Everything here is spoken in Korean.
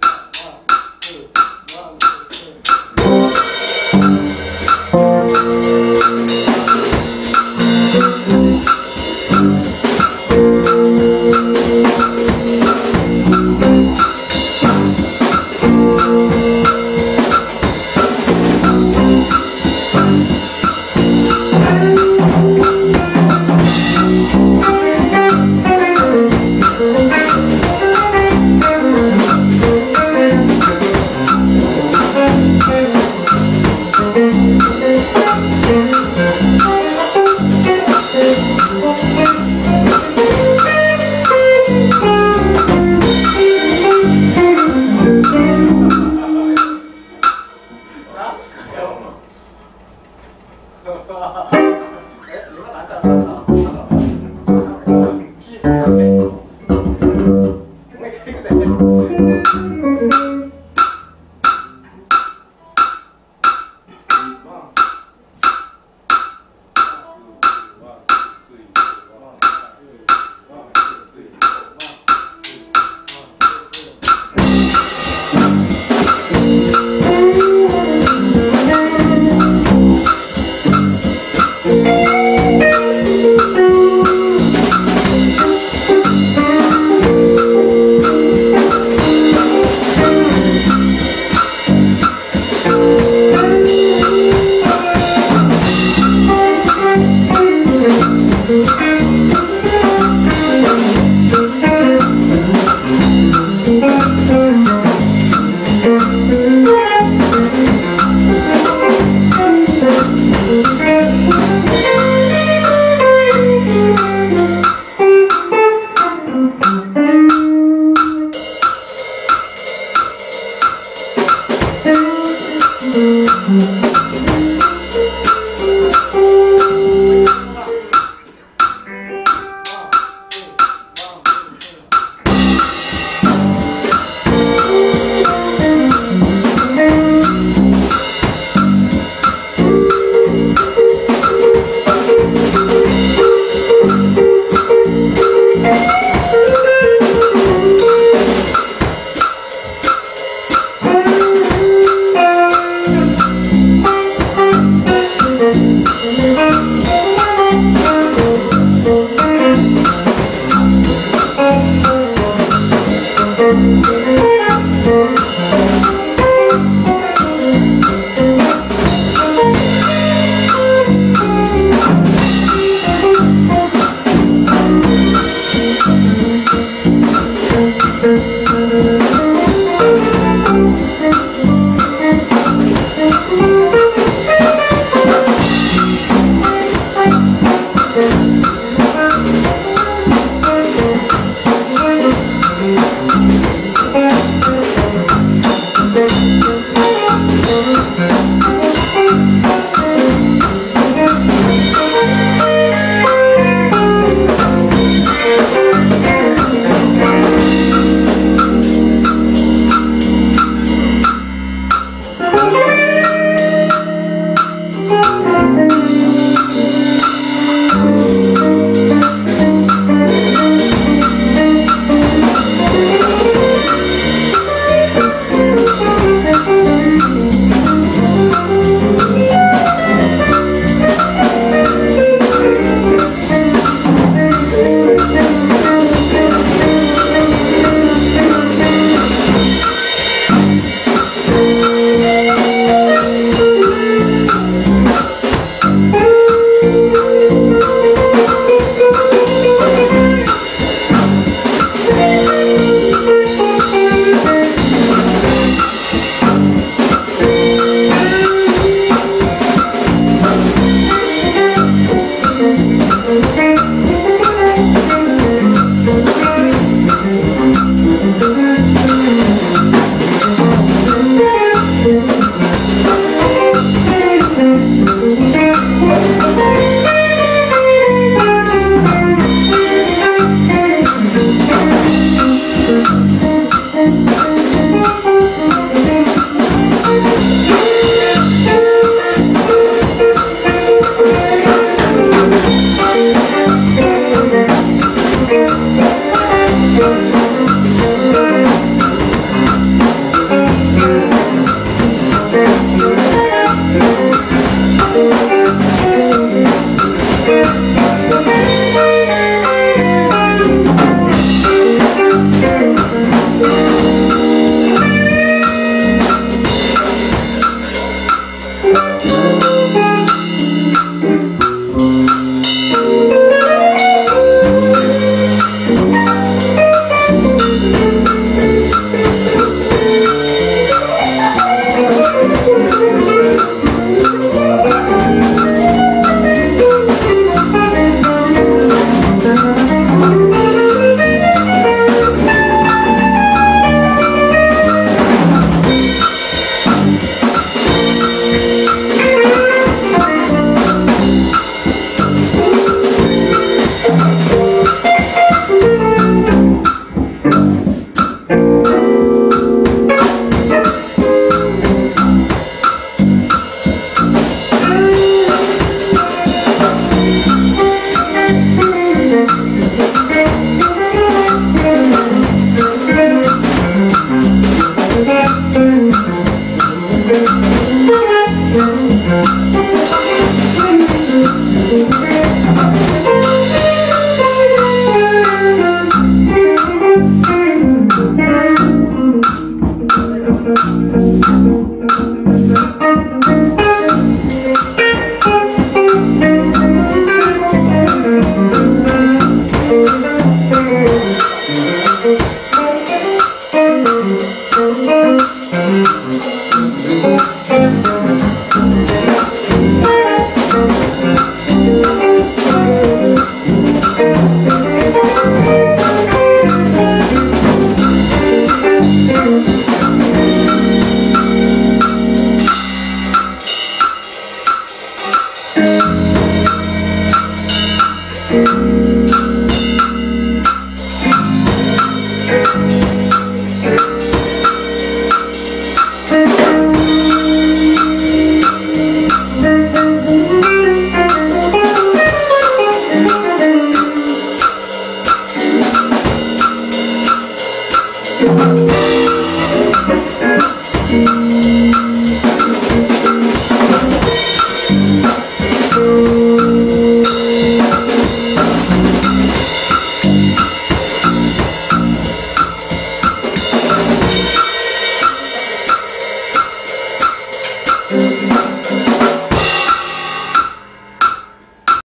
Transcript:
그